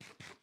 you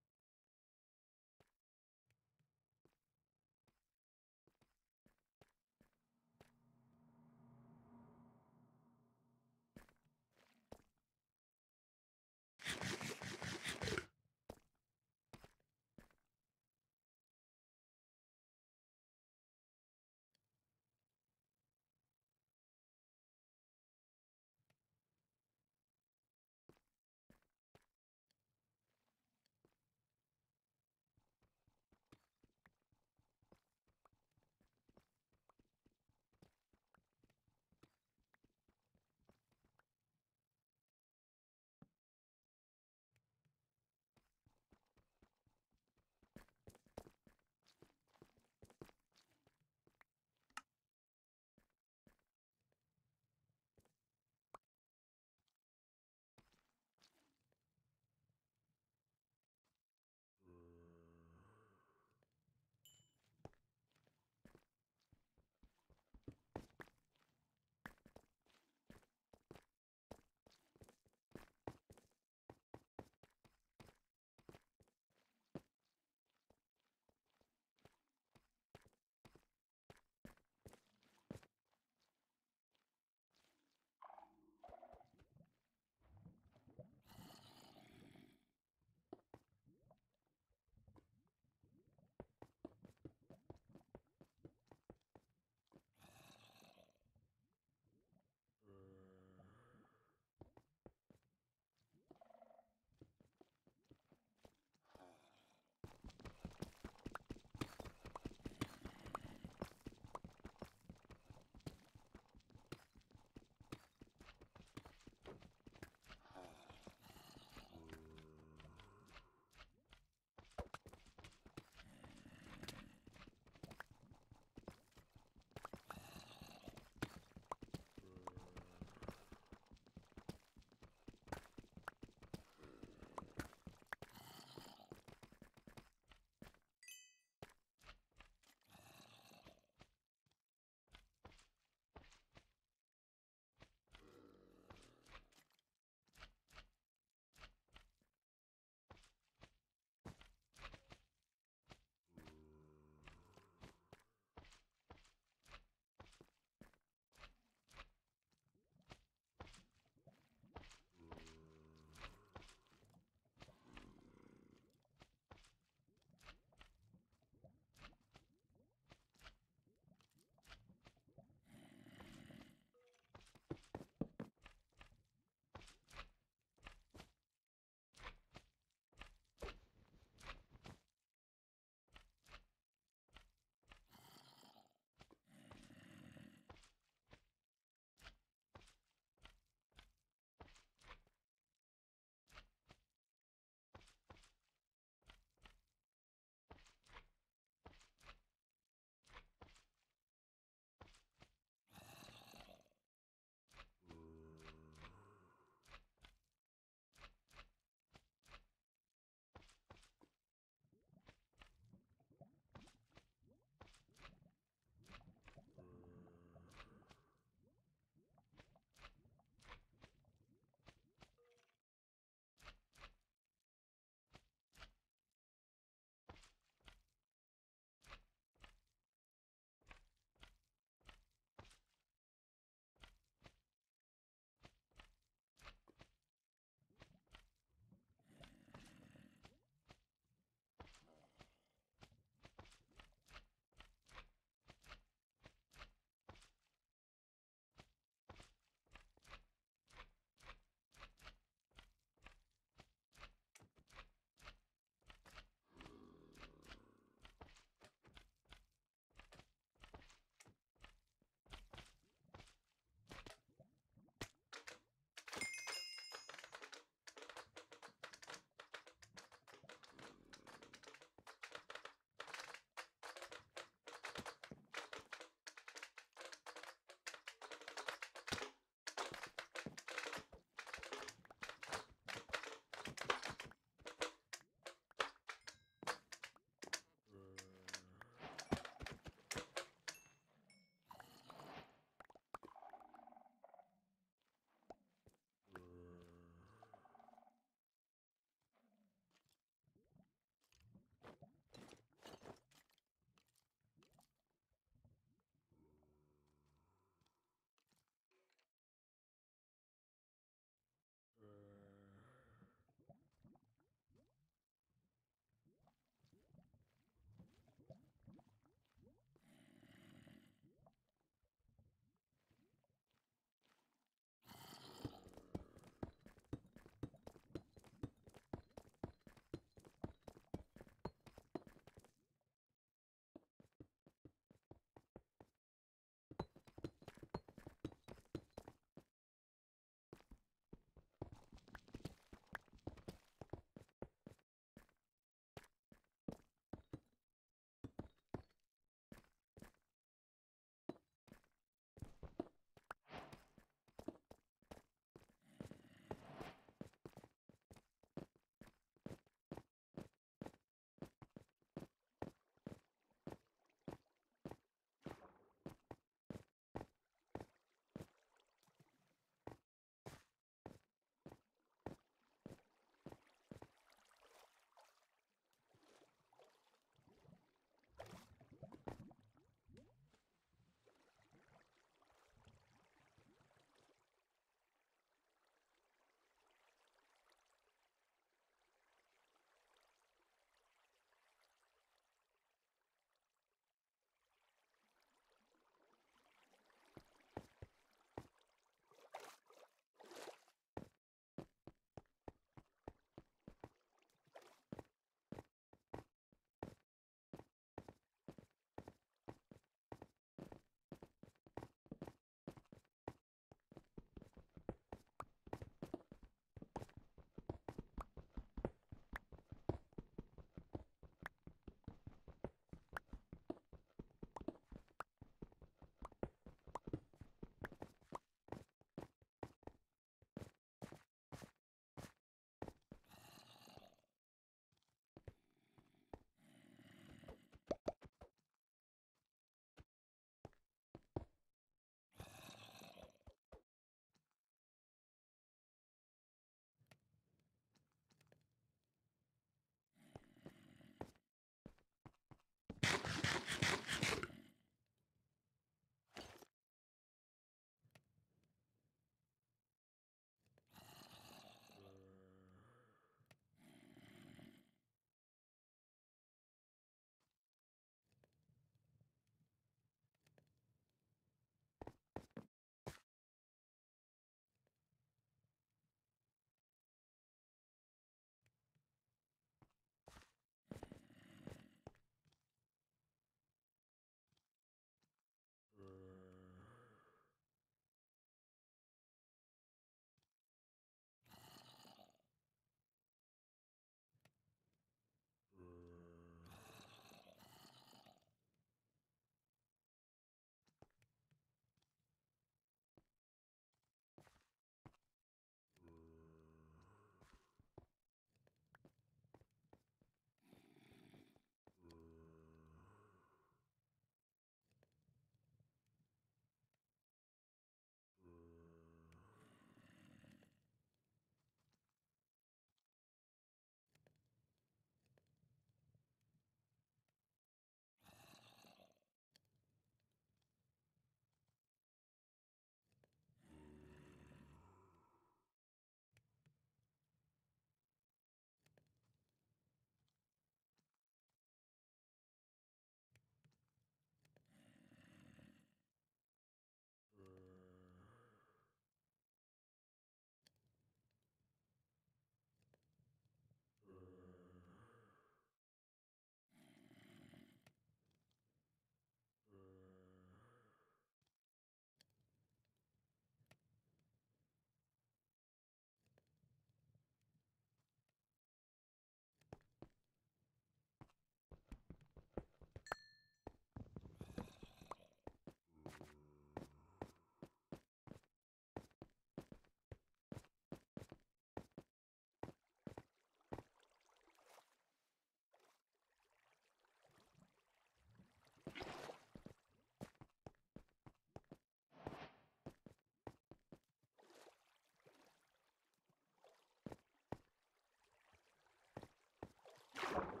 you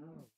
Oh.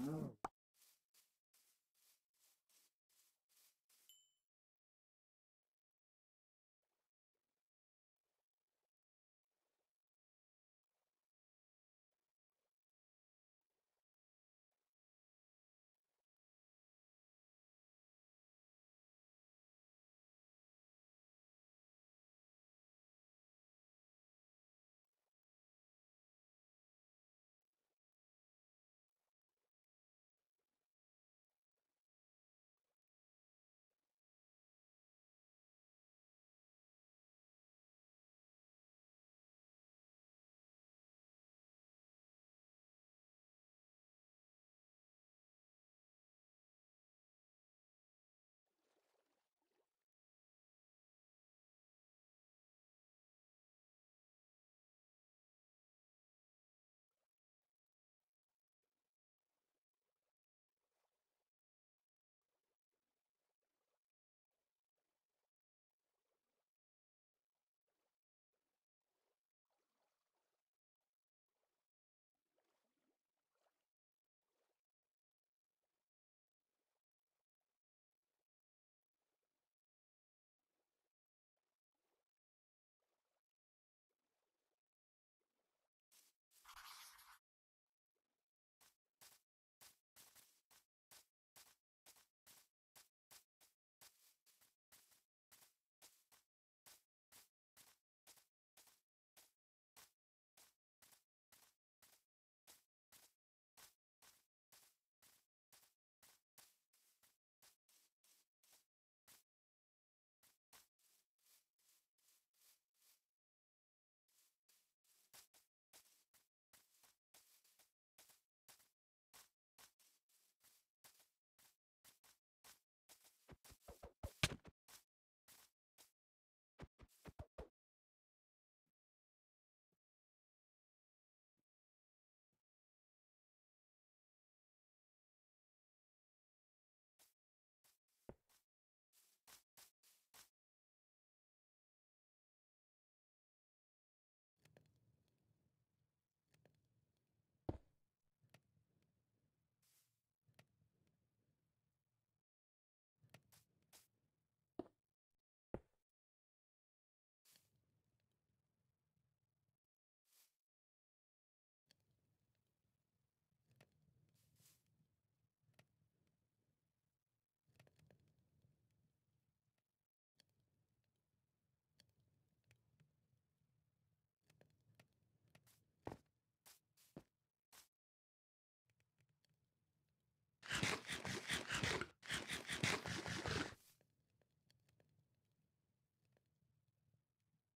Wow.